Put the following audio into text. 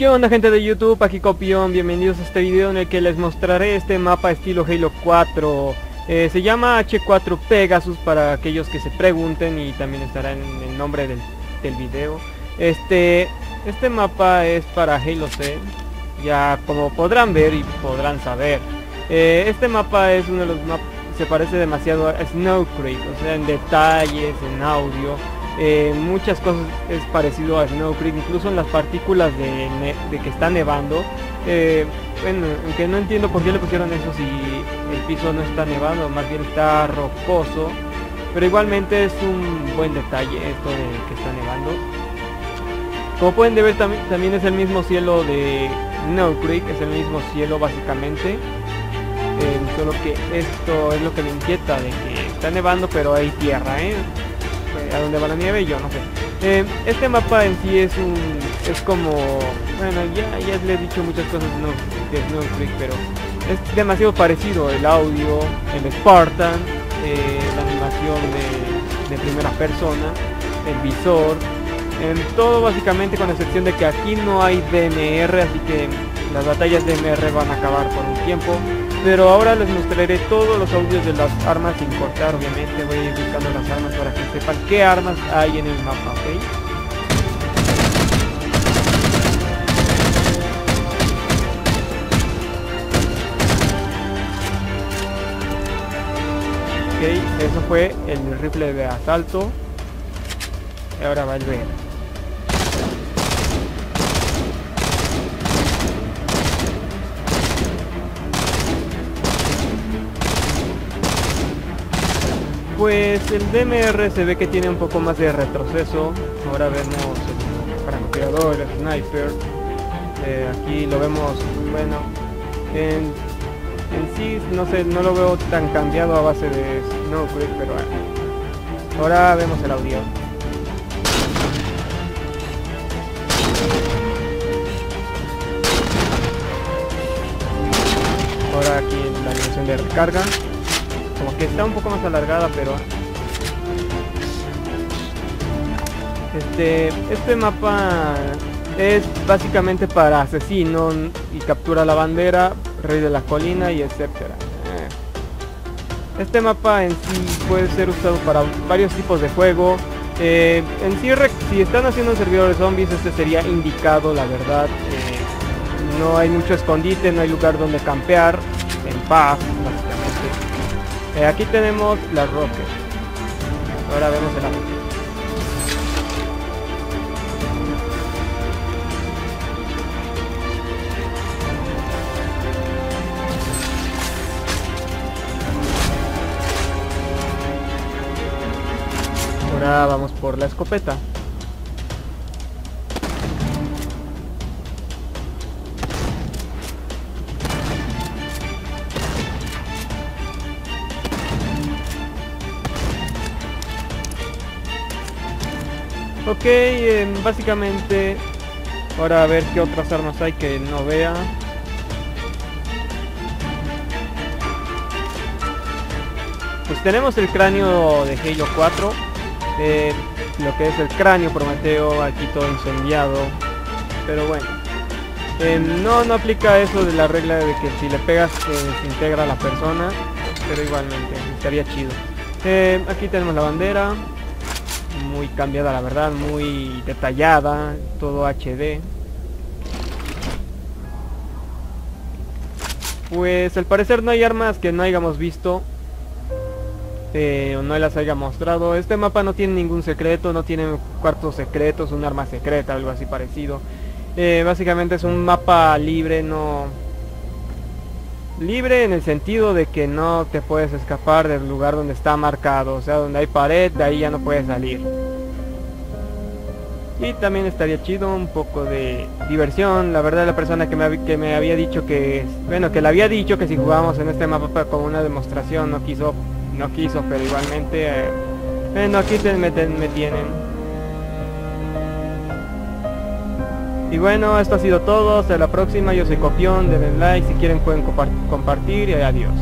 ¿Qué onda gente de YouTube? Aquí Copión, bienvenidos a este video en el que les mostraré este mapa estilo Halo 4 eh, Se llama H4 Pegasus para aquellos que se pregunten y también estará en el nombre del, del video. Este, este mapa es para Halo C, ya como podrán ver y podrán saber. Eh, Este mapa es uno de los mapas, se parece demasiado a Snow Creek, o sea en detalles, en audio eh, muchas cosas es parecido a Snow Creek, incluso en las partículas de, que está nevando. Eh, bueno, aunque no entiendo por qué le pusieron eso si el piso no está nevando, más bien está rocoso. Pero igualmente es un buen detalle esto de que está nevando. Como pueden ver también, también es el mismo cielo de Snow Creek, es el mismo cielo básicamente. Eh, solo que esto es lo que me inquieta de que está nevando pero hay tierra, ¿eh? A dónde va la nieve, yo no sé. Eh, este mapa en sí es un... es como... bueno, ya, ya le he dicho muchas cosas de Snow Creek, pero es demasiado parecido el audio, el Spartan, eh, la animación de, de, primera persona, el visor, en todo básicamente con excepción de que aquí no hay DMR, así que las batallas DMR van a acabar por un tiempo. Pero ahora les mostraré todos los audios de las armas sin cortar, obviamente voy a ir buscando las armas para que sepan qué armas hay en el mapa, ¿ok? Ok, eso fue el rifle de asalto. Y ahora va el ver. Pues el DMR se ve que tiene un poco más de retroceso. Ahora vemos el francotirador, el sniper. Eh, aquí lo vemos, bueno, en, sí no sé, no lo veo tan cambiado a base de Snow Creek, pero bueno. Ahora vemos el audio. Ahora aquí en la animación de recarga como que está un poco más alargada pero este este mapa es básicamente para asesino y captura la bandera rey de la colina y etcétera. Eh. este mapa en sí puede ser usado para varios tipos de juego. Eh, en sí si están haciendo un servidor de zombies este sería indicado la verdad. Eh, no hay mucho escondite no hay lugar donde campear. En paz eh, aquí tenemos la rocket. Ahora vemos el agua. Ahora vamos por la escopeta. Ok, eh, básicamente ahora a ver qué otras armas hay que no vea. Pues tenemos el cráneo de Halo 4, eh, lo que es el cráneo Prometeo, aquí todo incendiado, pero bueno. Eh, no, no aplica eso de la regla de que si le pegas se integra la persona, pero igualmente, estaría chido. aquí tenemos la bandera, muy cambiada la verdad, muy detallada, todo HD. Pues al parecer no hay armas que no hayamos visto eh, o no las haya mostrado. Este mapa no tiene ningún secreto, no tiene cuartos secretos, un arma secreta, algo así parecido. Eh, básicamente es un mapa libre, no libre en el sentido de que no te puedes escapar del lugar donde está marcado, o sea, donde hay pared, de ahí ya no puedes salir. Y también estaría chido un poco de diversión, la verdad la persona que me, había dicho que, bueno, que le había dicho que si jugábamos en este mapa como una demostración no quiso, no quiso, pero igualmente, eh, bueno, aquí te, me, me tienen. Y bueno, esto ha sido todo. Hasta la próxima. Yo soy Copión. Denle like. Si quieren pueden compartir. Y adiós.